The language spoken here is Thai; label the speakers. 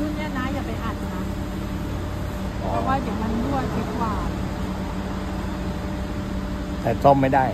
Speaker 1: รุ่นเนี้ยนะอย่าไปอัดนะเพราะว่าเดี๋ยวมันรั่วเช็คหวา
Speaker 2: แต่ซ่อมไม่ได้